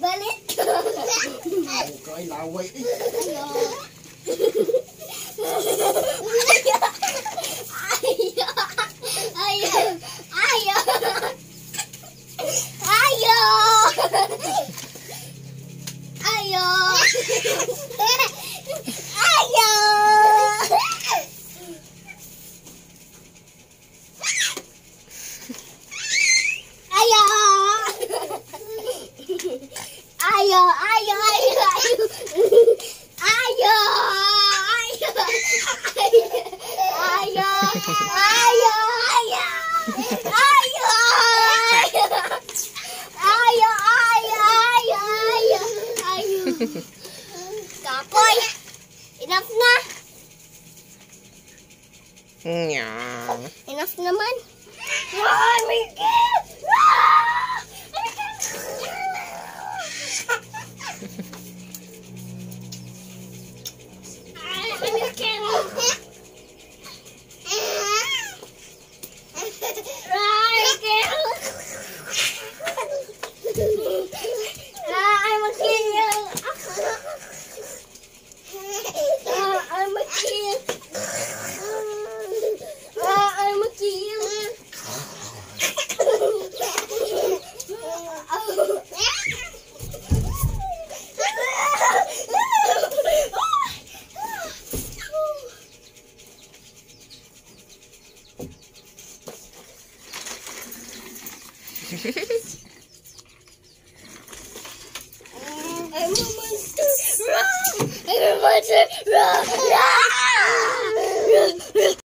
Balik. Ikaw ay laway. Ayaw. ayo, ayo, ayo, ayo. Ayo, ayo, ayo. Ayo, ayo, ayo. Ayo, ayo. Ayo, ayo, ayo, ayo. Ayo. Kapoy. Enough na. Enough naman. Oh, my Open your camera. right. I'm a monster. Run! I'm a monster. Run! Run!